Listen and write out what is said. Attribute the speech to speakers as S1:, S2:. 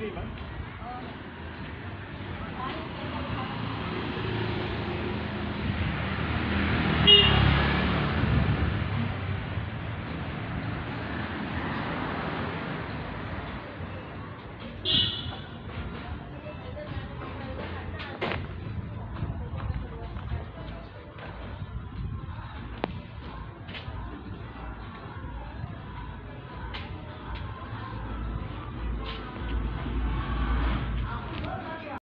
S1: Prima.